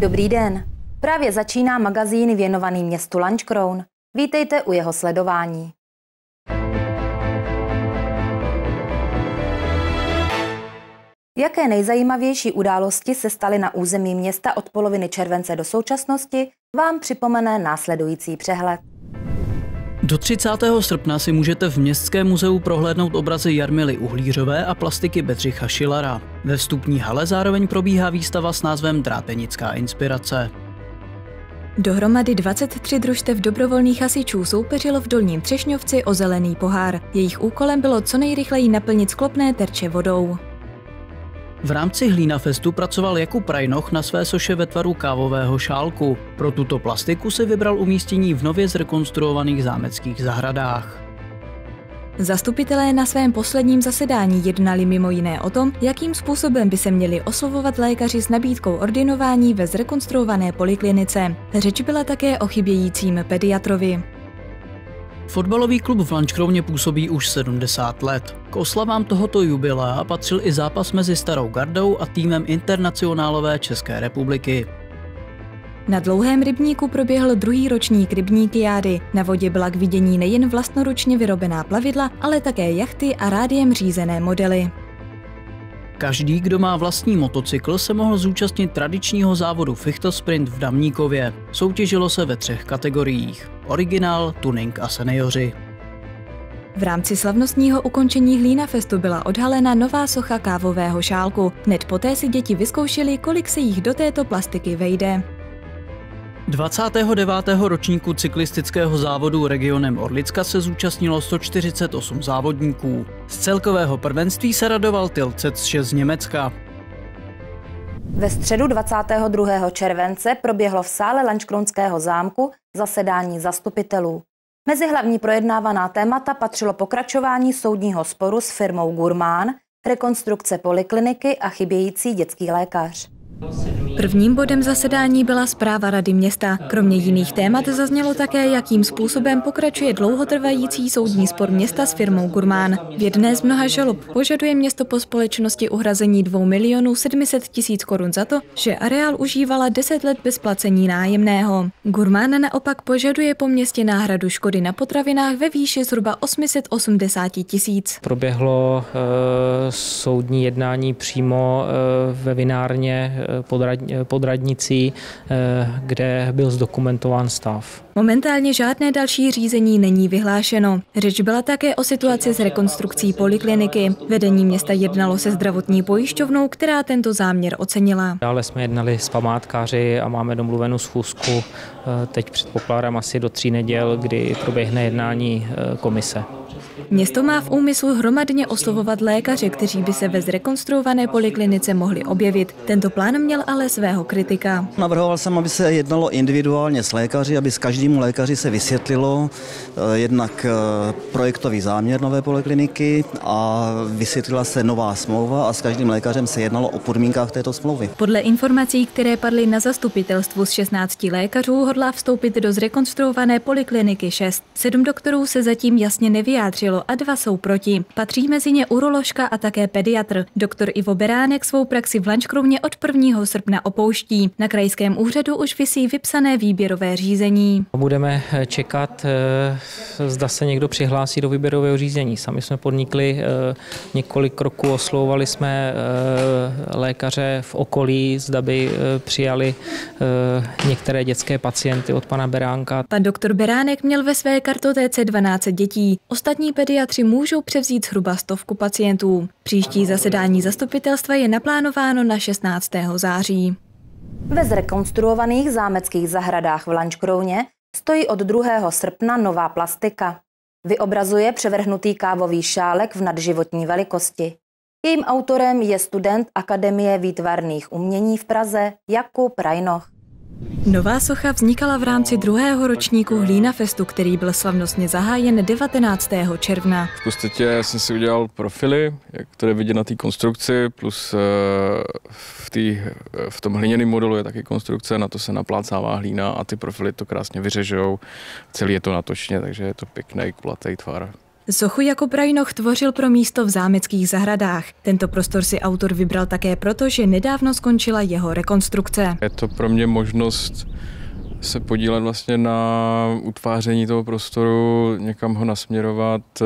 Dobrý den. Právě začíná magazín věnovaný městu Lančkroun. Vítejte u jeho sledování. Jaké nejzajímavější události se staly na území města od poloviny července do současnosti, vám připomene následující přehled. Do 30. srpna si můžete v Městském muzeu prohlédnout obrazy Jarmily Uhlířové a plastiky Bedřicha Šilara. Ve vstupní hale zároveň probíhá výstava s názvem Drátenická inspirace. Dohromady 23 družstev dobrovolných hasičů soupeřilo v Dolním Třešňovci o zelený pohár. Jejich úkolem bylo co nejrychleji naplnit sklopné terče vodou. V rámci Hlína Festu pracoval Jakub Rajnoch na své soše ve tvaru kávového šálku. Pro tuto plastiku si vybral umístění v nově zrekonstruovaných zámeckých zahradách. Zastupitelé na svém posledním zasedání jednali mimo jiné o tom, jakým způsobem by se měli oslovovat lékaři s nabídkou ordinování ve zrekonstruované poliklinice. Řeč byla také o chybějícím pediatrovi. Fotbalový klub v Lančkrovně působí už 70 let. K oslavám tohoto jubilea patřil i zápas mezi Starou gardou a týmem Internacionálové České republiky. Na dlouhém rybníku proběhl druhý ročník rybníky Na vodě byla k vidění nejen vlastnoručně vyrobená plavidla, ale také jachty a rádiem řízené modely. Každý, kdo má vlastní motocykl, se mohl zúčastnit tradičního závodu Fichtel Sprint v Damníkově. Soutěžilo se ve třech kategoriích. Originál, tuning a seniori. V rámci slavnostního ukončení Hlína Festu byla odhalena nová socha kávového šálku. Hned poté si děti vyzkoušeli, kolik se jich do této plastiky vejde. 29. ročníku cyklistického závodu regionem Orlicka se zúčastnilo 148 závodníků. Z celkového prvenství se radoval Tilcec 6 z Německa. Ve středu 22. července proběhlo v sále Lančkronského zámku zasedání zastupitelů. Mezi hlavní projednávaná témata patřilo pokračování soudního sporu s firmou Gurmán, rekonstrukce polikliniky a chybějící dětský lékař. Prvním bodem zasedání byla zpráva Rady města. Kromě jiných témat zaznělo také, jakým způsobem pokračuje dlouhotrvající soudní spor města s firmou Gurmán. V jedné z mnoha žalob požaduje město po společnosti uhrazení 2 milionů 700 tisíc korun za to, že areál užívala 10 let bez placení nájemného. Gurmán naopak požaduje po městě náhradu škody na potravinách ve výši zhruba 880 tisíc. Proběhlo e, soudní jednání přímo e, ve vinárně pod, pod radnicí, eh, kde byl zdokumentován stav. Momentálně žádné další řízení není vyhlášeno. Řeč byla také o situaci s rekonstrukcí polikliniky. Vedení města jednalo se zdravotní pojišťovnou, která tento záměr ocenila. Dále jsme jednali s památkáři a máme domluvenou schůzku. Eh, teď předpokládám asi do tří neděl, kdy proběhne jednání eh, komise. Město má v úmyslu hromadně oslovovat lékaře, kteří by se ve zrekonstruované poliklinice mohli objevit. Tento plán měl ale svého kritika. Navrhoval jsem, aby se jednalo individuálně s lékaři, aby s každému lékaři se vysvětlilo eh, jednak eh, projektový záměr nové polikliniky a vysvětlila se nová smlouva a s každým lékařem se jednalo o podmínkách této smlouvy. Podle informací, které padly na zastupitelstvu z 16 lékařů, hodlá vstoupit do zrekonstruované polikliniky 6. Sedm doktorů se zatím jasně nevyjádřilo a dva jsou proti. Patří mezi ně uroložka a také pediatr. Doktor Ivo Beránek svou praxi v Lančkrovně od 1. srpna opouští. Na krajském úřadu už vysí vypsané výběrové řízení. Budeme eh, čekat, eh, zda se někdo přihlásí do výběrového řízení. Sami jsme podnikli eh, několik kroků, oslovovali jsme lékaře v okolí, zda by přijali některé dětské pacienty od pana Beránka. Pan doktor Beránek měl ve své kartotéce 12 dětí. Ostatní pedi pediatři můžou převzít zhruba stovku pacientů. Příští zasedání zastupitelstva je naplánováno na 16. září. Ve zrekonstruovaných zámeckých zahradách v Lančkrouně stojí od 2. srpna nová plastika. Vyobrazuje převrhnutý kávový šálek v nadživotní velikosti. Jejím autorem je student Akademie výtvarných umění v Praze Jakub Rajnoch. Nová socha vznikala v rámci druhého ročníku Hlína Festu, který byl slavnostně zahájen 19. června. V podstatě jsem si udělal profily, jak to je vidět na té konstrukci, plus eh, v, tý, eh, v tom hliněném modelu je taky konstrukce, na to se naplácává hlína a ty profily to krásně vyřežou. Celý je to natočně, takže je to pěkný kulatý tvar. Sochu Jakub Rajnoch tvořil pro místo v zámeckých zahradách. Tento prostor si autor vybral také proto, že nedávno skončila jeho rekonstrukce. Je to pro mě možnost se podílet vlastně na utváření toho prostoru, někam ho nasměrovat, eh,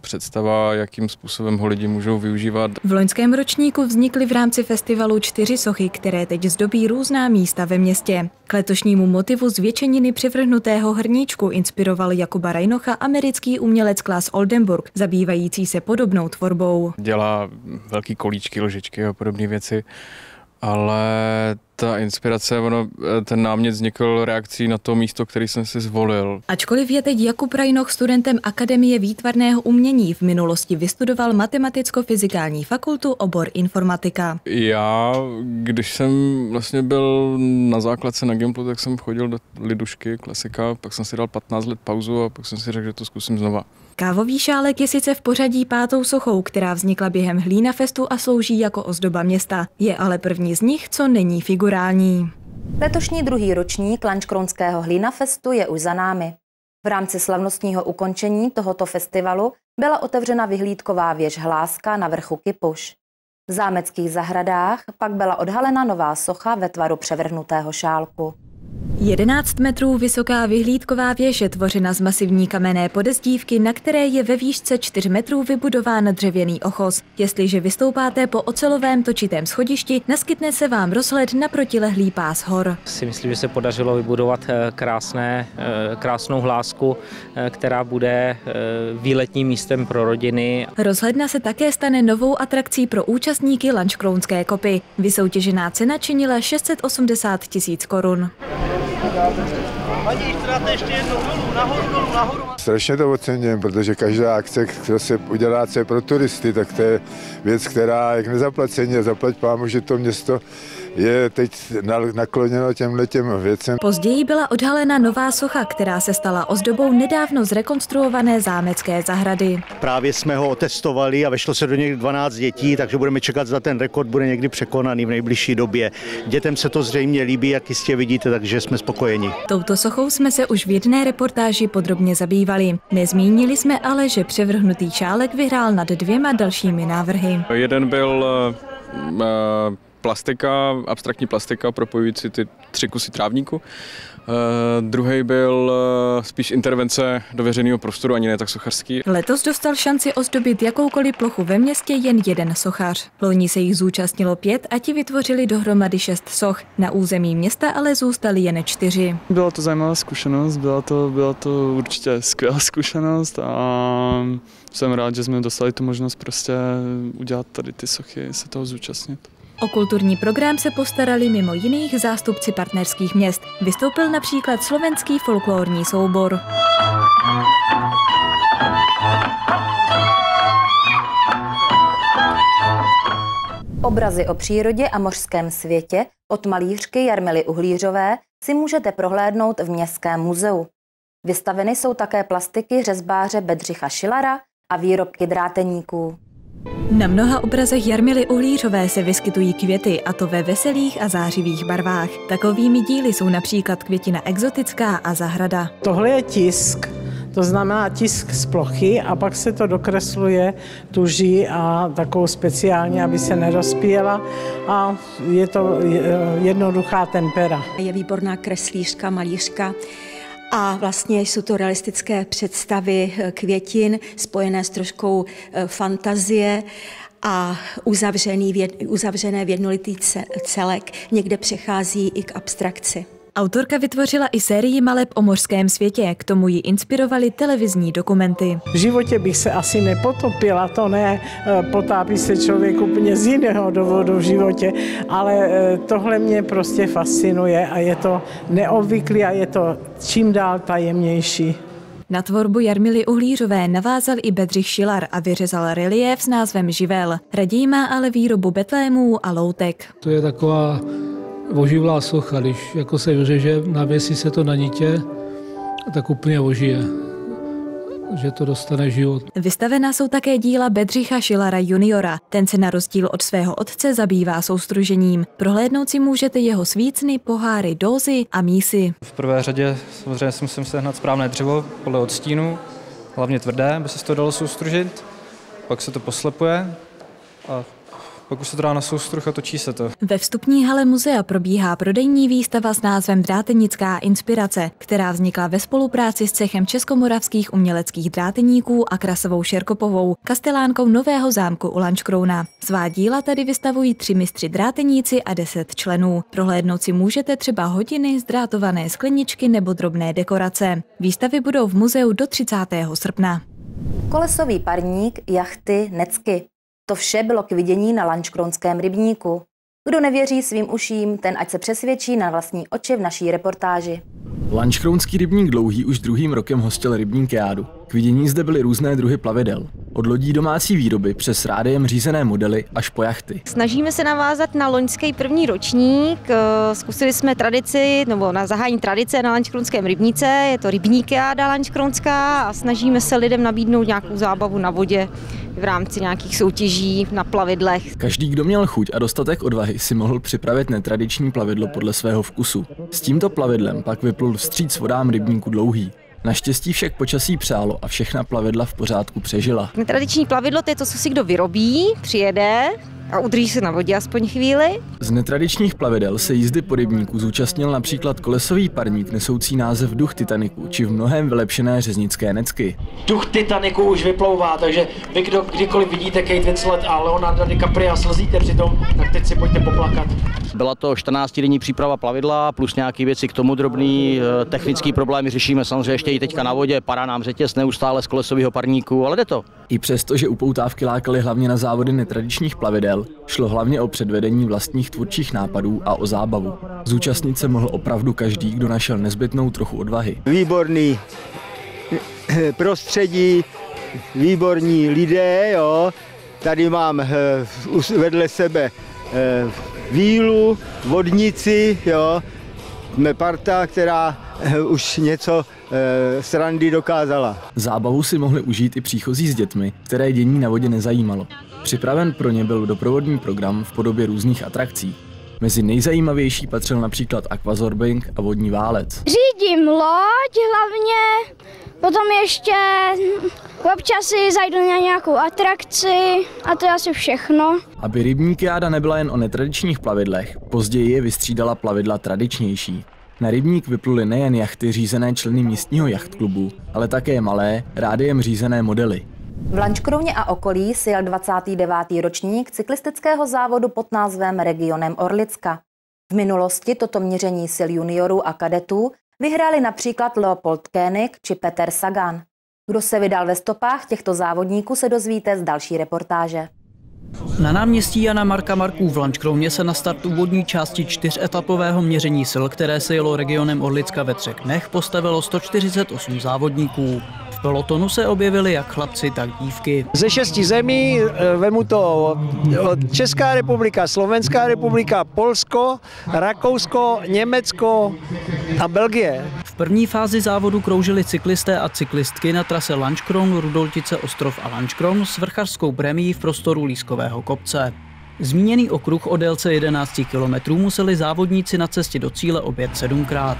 představa, jakým způsobem ho lidi můžou využívat. V loňském ročníku vznikly v rámci festivalu čtyři sochy, které teď zdobí různá místa ve městě. K letošnímu motivu zvětšeniny přivrhnutého hrníčku inspiroval Jakuba Rajnocha americký umělec Klaas Oldenburg, zabývající se podobnou tvorbou. Dělá velký kolíčky, ložičky a podobné věci ale ta inspirace, ono, ten námět vznikl reakcí na to místo, který jsem si zvolil. Ačkoliv je teď Jakub Rajnoch studentem Akademie výtvarného umění, v minulosti vystudoval matematicko-fyzikální fakultu obor informatika. Já, když jsem vlastně byl na základce na Gimplu, tak jsem chodil do lidušky, klasika, pak jsem si dal 15 let pauzu a pak jsem si řekl, že to zkusím znova. Kávový šálek je sice v pořadí pátou sochou, která vznikla během Hlína Festu a slouží jako ozdoba města. Je ale první z nich, co není figurální. Letošní druhý ročník Lančkronského Hlína Festu je už za námi. V rámci slavnostního ukončení tohoto festivalu byla otevřena vyhlídková věž Hláska na vrchu Kypuš. V zámeckých zahradách pak byla odhalena nová socha ve tvaru převrhnutého šálku. 11 metrů vysoká vyhlídková věž je tvořena z masivní kamenné podezdívky, na které je ve výšce 4 metrů vybudován dřevěný ochos. Jestliže vystoupáte po ocelovém točitém schodišti, naskytne se vám rozhled na protilehlý pás hor. Si myslím, že se podařilo vybudovat eh, krásné, eh, krásnou hlásku, eh, která bude výletním místem pro rodiny. Rozhledna se také stane novou atrakcí pro účastníky Lančkrounské kopy. Vysoutěžená cena činila 680 tisíc korun. Strašně to ocením, protože každá akce, která se udělá co pro turisty, tak to je věc, která jak nezaplacení, zaplať pámu, že to město je teď nakloněno těmhle těm věcem. Později byla odhalena nová socha, která se stala ozdobou nedávno zrekonstruované zámecké zahrady. Právě jsme ho otestovali a vešlo se do něj 12 dětí, takže budeme čekat, za ten rekord bude někdy překonaný v nejbližší době. Dětem se to zřejmě líbí, jak jistě vidíte, takže jsme spokojeni. Touto sochou jsme se už v jedné reportáži podrobně zabývali. Nezmínili jsme ale, že převrhnutý čálek vyhrál nad dvěma dalšími návrhy. Jeden byl uh, plastika, abstraktní plastika propojující ty tři kusy trávníku. Uh, druhý byl uh, spíš intervence do veřejného prostoru, ani ne tak sochařský. Letos dostal šanci ozdobit jakoukoliv plochu ve městě jen jeden sochař. Loni se jich zúčastnilo pět a ti vytvořili dohromady šest soch. Na území města ale zůstali jen čtyři. Byla to zajímavá zkušenost, byla to, byla to určitě skvělá zkušenost a jsem rád, že jsme dostali tu možnost prostě udělat tady ty sochy, se toho zúčastnit. O kulturní program se postarali mimo jiných zástupci partnerských měst. Vystoupil například slovenský folklorní soubor. Obrazy o přírodě a mořském světě od malířky Jarmily Uhlířové si můžete prohlédnout v Městském muzeu. Vystaveny jsou také plastiky řezbáře Bedřicha Šilara a výrobky dráteníků. Na mnoha obrazech Jarmily Uhlířové se vyskytují květy, a to ve veselých a zářivých barvách. Takovými díly jsou například květina exotická a zahrada. Tohle je tisk, to znamená tisk z plochy a pak se to dokresluje tuží a takovou speciálně, aby se nerozpíjela a je to jednoduchá tempera. Je výborná kreslířka, malířka a vlastně jsou to realistické představy eh, květin spojené s troškou eh, fantazie a uzavřený, uzavřené v jednolitý celek někde přechází i k abstrakci. Autorka vytvořila i sérii maleb o mořském světě, k tomu ji inspirovaly televizní dokumenty. V životě bych se asi nepotopila, to ne, eh, potápí se člověk úplně z jiného důvodu v životě, ale eh, tohle mě prostě fascinuje a je to neobvyklé a je to čím dál tajemnější. Na tvorbu Jarmily Uhlířové navázal i Bedřich Šilar a vyřezal relief s názvem Živel. Raději má ale výrobu betlémů a loutek. To je taková oživlá socha, když jako se vyřeže, navěsí se to na nitě, tak úplně ožije že to dostane život. Vystavená jsou také díla Bedřicha Šilara juniora. Ten se na rozdíl od svého otce zabývá soustružením. Prohlédnout si můžete jeho svícny, poháry, dózy a mísy. V prvé řadě samozřejmě si musím sehnat správné dřevo podle odstínu, hlavně tvrdé, aby se toho dalo soustružit, pak se to poslepuje a pak už se to dá na soustruh a točí se to. Ve vstupní hale muzea probíhá prodejní výstava s názvem Drátenická inspirace, která vznikla ve spolupráci s cechem českomoravských uměleckých dráteníků a Krasovou Šerkopovou, kastelánkou Nového zámku u Lančkrouna. Svá díla tady vystavují tři mistři dráteníci a deset členů. Prohlédnout si můžete třeba hodiny, zdrátované skleničky nebo drobné dekorace. Výstavy budou v muzeu do 30. srpna. Kolesový parník, jachty, necky. To vše bylo k vidění na Lančkronském rybníku. Kdo nevěří svým uším, ten ať se přesvědčí na vlastní oči v naší reportáži. Lančkrounský rybník dlouhý už druhým rokem hostil rybníkiádu. K vidění zde byly různé druhy plavidel. Od lodí domácí výroby přes rádiem řízené modely až po jachty. Snažíme se navázat na loňský první ročník. Eh, Zkusili jsme tradici, nebo na zahájení tradice na Lančkronském rybníce. Je to rybníkiáda Lančkronská a snažíme se lidem nabídnout nějakou zábavu na vodě v rámci nějakých soutěží na plavidlech. Každý, kdo měl chuť a dostatek odvahy, si mohl připravit netradiční plavidlo podle svého vkusu. S tímto plavidlem pak vyplul vstříc vodám rybníku dlouhý. Naštěstí však počasí přálo a všechna plavidla v pořádku přežila. Tradiční plavidlo to je to, co si kdo vyrobí, přijede a udrží se na vodě aspoň chvíli. Z netradičních plavidel se jízdy po rybníku zúčastnil například kolesový parník nesoucí název Duch Titaniku či v mnohem vylepšené řeznické necky. Duch Titaniku už vyplouvá, takže vy, kdo kdykoliv vidíte Kate Winslet a Leonardo DiCaprio a slzíte přitom, tak teď si pojďte poplakat. Byla to 14-denní příprava plavidla plus nějaké věci k tomu drobný eh, technický problémy řešíme samozřejmě ještě i teďka na vodě, padá nám řetěz neustále z kolesového parníku, ale jde to. I přesto, že upoutávky lákaly hlavně na závody netradičních plavidel, šlo hlavně o předvedení vlastních tvůrčích nápadů a o zábavu. Zúčastnit se mohl opravdu každý, kdo našel nezbytnou trochu odvahy. Výborný prostředí, výborní lidé, jo. Tady mám eh, vedle sebe eh, vílu, vodnici, jo. Parta, která eh, už něco srandy dokázala. Zábavu si mohli užít i příchozí s dětmi, které dění na vodě nezajímalo. Připraven pro ně byl doprovodný program v podobě různých atrakcí. Mezi nejzajímavější patřil například aquazorbing a vodní válec. Řídím loď hlavně, potom ještě občas si zajdu na nějakou atrakci a to je asi všechno. Aby rybník jáda nebyla jen o netradičních plavidlech, později je vystřídala plavidla tradičnější. Na rybník vypluly nejen jachty řízené členy místního jachtklubu, ale také malé, rádiem řízené modely. V Lančkrouně a okolí si jel 29. ročník cyklistického závodu pod názvem Regionem Orlicka. V minulosti toto měření sil juniorů a kadetů vyhráli například Leopold Koenig či Peter Sagan. Kdo se vydal ve stopách těchto závodníků se dozvíte z další reportáže. Na náměstí Jana Marka Marků v Lančkrouně se na startu vodní části čtyřetapového měření sil, které se jelo regionem Orlicka ve třech dnech, postavilo 148 závodníků pelotonu se objevili jak chlapci, tak dívky. Ze šesti zemí eh, vemu to Česká republika, Slovenská republika, Polsko, Rakousko, Německo a Belgie. V první fázi závodu kroužili cyklisté a cyklistky na trase Lančkron, Rudoltice, Ostrov a Lančkron s vrchařskou premií v prostoru Lískového kopce. Zmíněný okruh o délce 11 km museli závodníci na cestě do cíle obět sedmkrát.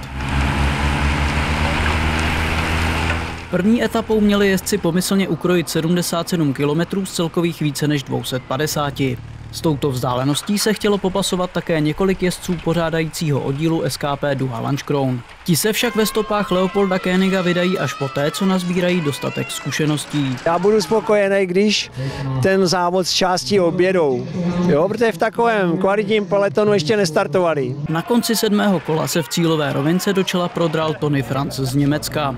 První etapou měli jezdci pomyslně ukrojit 77 km z celkových více než 250. S touto vzdáleností se chtělo popasovat také několik jezdců pořádajícího oddílu SKP Duha Lančkroun. Ti se však ve stopách Leopolda Kéniga vydají až poté, co nazbírají dostatek zkušeností. Já budu spokojený, když ten závod z části obědou, jo, protože v takovém kvalitním peletonu ještě nestartovali. Na konci sedmého kola se v cílové rovince do čela prodral Tony Franz z Německa.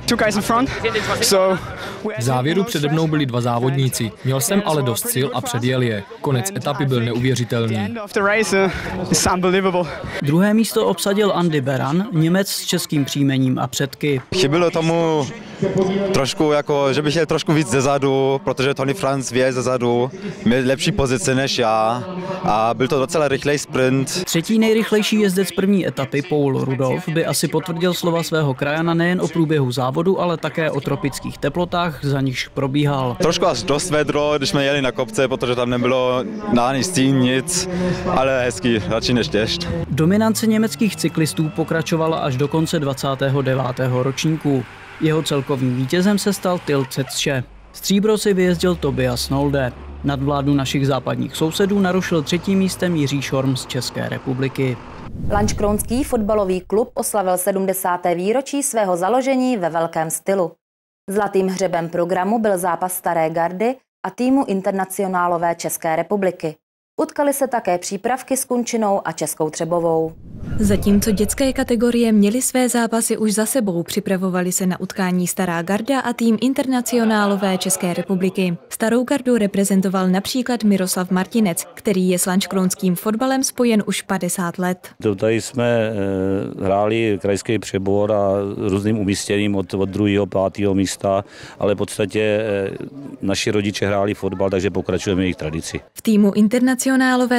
V závěru přede mnou byli dva závodníci. Měl jsem ale dost sil a předjel je. Konec etapy byl neuvěřitelný. Druhé místo obsadil Andy Beran, Němec s českým příjmením a předky. Chybilo tomu trošku, jako, že bych jel trošku víc zezadu, protože Tony Franz je zezadu, měl lepší pozici než já a byl to docela rychlej sprint. Třetí nejrychlejší jezdec první etapy, Paul Rudolf, by asi potvrdil slova svého krajana nejen o průběhu závodu, ale také o tropických teplotách, za nichž probíhal. Trošku až dost vedro, když jsme jeli na kopce, protože tam nebylo na ani stín nic, ale hezký, radši než těžt. Dominance německých cyklistů pokračovala až do konce 29. ročníku. Jeho celkovým vítězem se stal Til Cetsche. Stříbro si vyjezdil Tobias Nolde. Nad vládu našich západních sousedů narušil třetím místem Jiří Šorm z České republiky. Lančkrounský fotbalový klub oslavil 70. výročí svého založení ve velkém stylu. Zlatým hřebem programu byl zápas Staré gardy a týmu Internacionálové České republiky. Utkali se také přípravky s Kunčinou a Českou Třebovou. Zatímco dětské kategorie měly své zápasy už za sebou, připravovali se na utkání Stará garda a tým Internacionálové České republiky. Starou gardu reprezentoval například Miroslav Martinec, který je s lančkronským fotbalem spojen už 50 let. Tady jsme eh, hráli krajský přebor a různým umístěním od, od druhého, pátého místa, ale v podstatě eh, naši rodiče hráli fotbal, takže pokračujeme jejich tradici. V týmu Internacionálové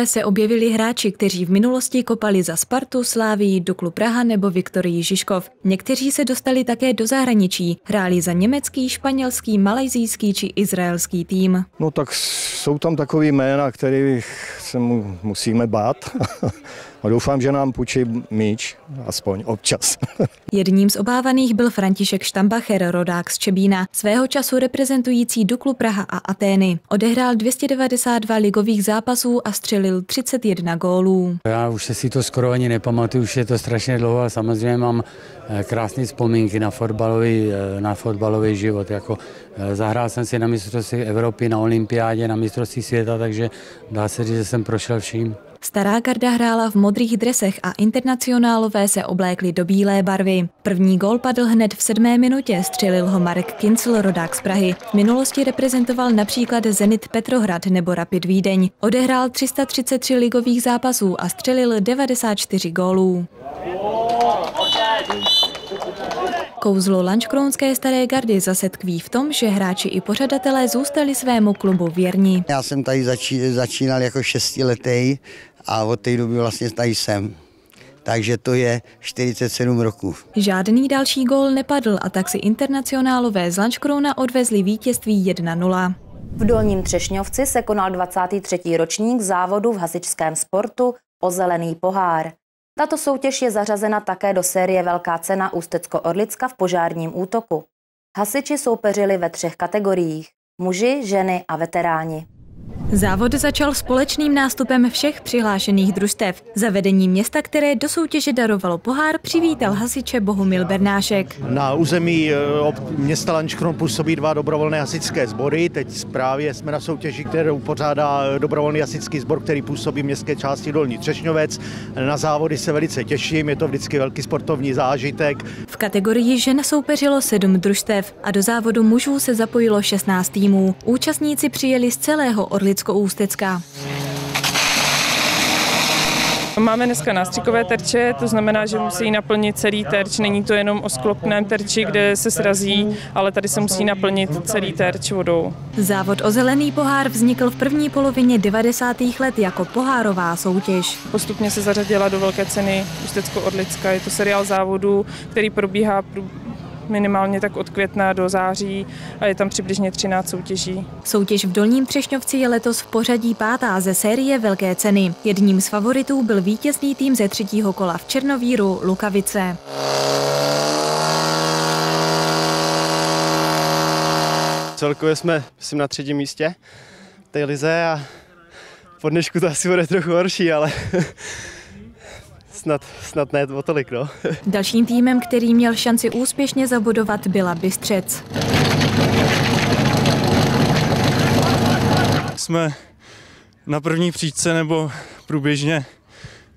se objevili hráči, kteří v minulosti kopali za Spartu, Slávii, Duklu Praha nebo Viktorii Žižkov. Někteří se dostali také do zahraničí, hráli za německý, španělský, malajzijský či izraelský tým. No tak jsou tam takový jména, kterých se mu musíme bát. A doufám, že nám půjčí míč, aspoň občas. Jedním z obávaných byl František Štambacher, rodák z Čebína, svého času reprezentující Duklu Praha a Atény. Odehrál 292 ligových zápasů a střelil 31 gólů. Já už se si to skoro ani nepamatuju, už je to strašně dlouho, ale samozřejmě mám eh, krásné vzpomínky na fotbalový, eh, na fotbalový život. Jako eh, zahrál jsem si na mistrovství Evropy, na olympiádě, na mistrovství světa, takže dá se říct, že jsem prošel vším. Stará garda hrála v modrých dresech a internacionálové se oblékli do bílé barvy. První gol padl hned v sedmé minutě, střelil ho Marek Kincl, rodák z Prahy. V minulosti reprezentoval například Zenit Petrohrad nebo Rapid Vídeň. Odehrál 333 ligových zápasů a střelil 94 gólů. Kouzlo Lančkrounské staré gardy zase tkví v tom, že hráči i pořadatelé zůstali svému klubu věrni. Já jsem tady začí, začínal jako šestiletý a od té doby vlastně tady jsem. Takže to je 47 roků. Žádný další gól nepadl a tak si internacionálové z Lančkrouna odvezli vítězství 1-0. V Dolním Třešňovci se konal 23. ročník závodu v hasičském sportu o zelený pohár. Tato soutěž je zařazena také do série Velká cena Ústecko-Orlicka v požárním útoku. Hasiči soupeřili ve třech kategoriích – muži, ženy a veteráni. Závod začal společným nástupem všech přihlášených družstev. Zavedení města, které do soutěže darovalo pohár, přivítal hasiče Bohumil Bernášek. Na území eh, města Lančkron působí dva dobrovolné hasičské sbory. Teď právě jsme na soutěži, kterou pořádá eh, dobrovolný hasičský sbor, který působí v městské části Dolní Třešňovec. Na závody se velice těším, je to vždycky velký sportovní zážitek. V kategorii žen soupeřilo sedm družstev a do závodu mužů se zapojilo 16 týmů. Účastníci přijeli z celého Orlicko-Ústecka. Máme dneska nástřikové terče, to znamená, že musí naplnit celý terč. Není to jenom o sklopném terči, kde se srazí, ale tady se musí naplnit celý terč vodou. Závod o zelený pohár vznikl v první polovině 90. let jako pohárová soutěž. Postupně se zařadila do velké ceny Ústecko-Orlicka. Je to seriál závodů, který probíhá minimálně tak od května do září a je tam přibližně 13 soutěží. Soutěž v Dolním Třešňovci je letos v pořadí pátá ze série Velké ceny. Jedním z favoritů byl vítězný tým ze třetího kola v Černovíru Lukavice. Celkově jsme myslím, na třetím místě v té lize a po dnešku to asi bude trochu horší, ale snad, snad ne o tolik. No. Dalším týmem, který měl šanci úspěšně zabudovat, byla Bystřec. Jsme na první příčce nebo průběžně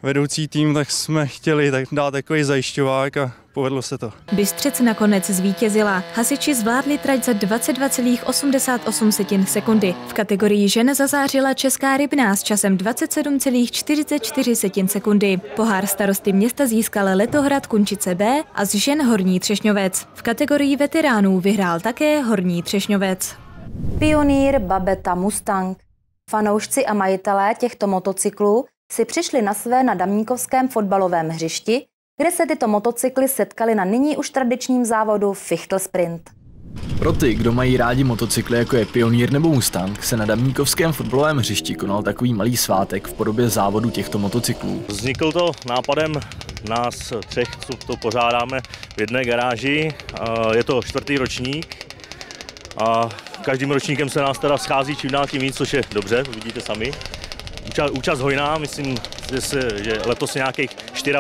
vedoucí tým, tak jsme chtěli tak dát takový zajišťovák a povedlo se to. Bystřec nakonec zvítězila. Hasiči zvládli trať za 22,88 sekundy. V kategorii žen zazářila Česká rybná s časem 27,44 sekundy. Pohár starosty města získal Letohrad Kunčice B a z žen Horní Třešňovec. V kategorii veteránů vyhrál také Horní Třešňovec. Pionýr Babeta Mustang. Fanoušci a majitelé těchto motocyklů si přišli na své na Damníkovském fotbalovém hřišti, kde se tyto motocykly setkaly na nyní už tradičním závodu Fichtel Sprint. Pro ty, kdo mají rádi motocykly jako je Pionýr nebo Mustang, se na Damníkovském fotbalovém hřišti konal takový malý svátek v podobě závodu těchto motocyklů. Vznikl to nápadem nás třech, co to pořádáme v jedné garáži. Je to čtvrtý ročník a každým ročníkem se nás teda schází čím dál tím víc, což je dobře, vidíte sami. Účast hojná, myslím, že letos je nějakých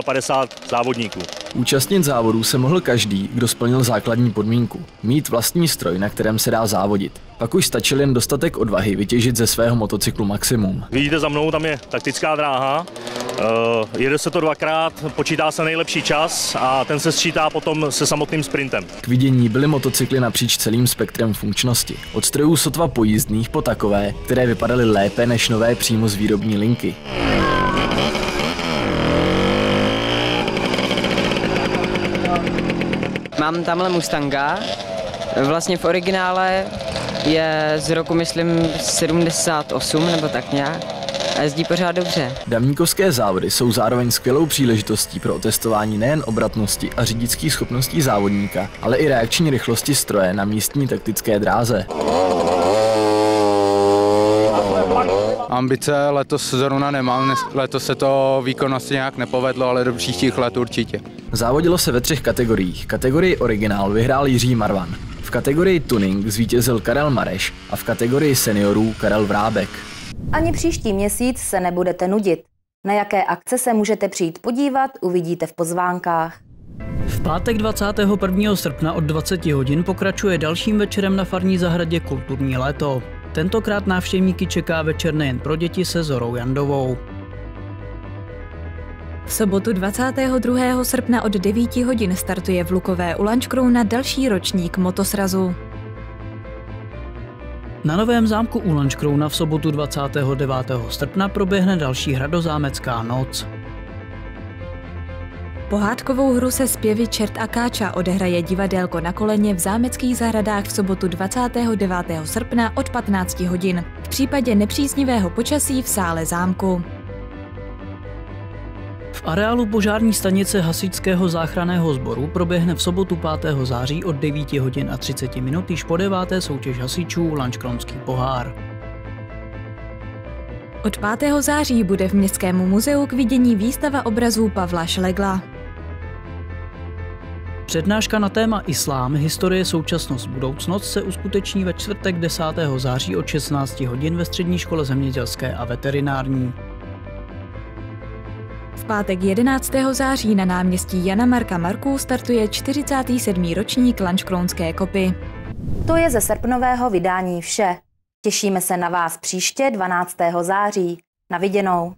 54 závodníků. Účastnit závodů se mohl každý, kdo splnil základní podmínku. Mít vlastní stroj, na kterém se dá závodit. Pak už stačil jen dostatek odvahy vytěžit ze svého motocyklu maximum. Vidíte za mnou, tam je taktická dráha. Uh, jede se to dvakrát, počítá se nejlepší čas a ten se sčítá potom se samotným sprintem. K vidění byly motocykly napříč celým spektrem funkčnosti. Od strojů sotva pojízdných po takové, které vypadaly lépe než nové přímo z výrobní linky. Mám tamhle Mustanga, vlastně v originále je z roku, myslím, 78 nebo tak nějak a jezdí pořád dobře. Damníkovské závody jsou zároveň skvělou příležitostí pro otestování nejen obratnosti a řidičských schopností závodníka, ale i reakční rychlosti stroje na místní taktické dráze. Ambice letos zrovna nemám, letos se to výkonnosti nějak nepovedlo, ale do příštích let určitě. Závodilo se ve třech kategoriích. Kategorii originál vyhrál Jiří Marvan. V kategorii tuning zvítězil Karel Mareš a v kategorii seniorů Karel Vrábek. Ani příští měsíc se nebudete nudit. Na jaké akce se můžete přijít podívat, uvidíte v pozvánkách. V pátek 21. srpna od 20 hodin pokračuje dalším večerem na farní zahradě Kulturní léto. Tentokrát návštěvníky čeká večer nejen pro děti se Zorou Jandovou. V sobotu 22. srpna od 9 hodin startuje v Lukové u na další ročník motosrazu. Na Novém zámku u Lančkrouna v sobotu 29. srpna proběhne další hradozámecká noc. Pohádkovou hru se zpěvy Čert a Káča odehraje divadelko na koleně v zámeckých zahradách v sobotu 29. srpna od 15 hodin. V případě nepříznivého počasí v sále zámku. V areálu požární stanice Hasičského záchranného sboru proběhne v sobotu 5. září od 9 hodin a 30 minut již po deváté soutěž hasičů Lančkronský pohár. Od 5. září bude v Městském muzeu k vidění výstava obrazů Pavla Šlegla. Přednáška na téma Islám, historie, současnost, budoucnost se uskuteční ve čtvrtek 10. září od 16 hodin ve Střední škole zemědělské a veterinární. V pátek 11. září na náměstí Jana Marka Marků startuje 47. ročník Lančkrounské kopy. To je ze srpnového vydání vše. Těšíme se na vás příště 12. září. Na viděnou.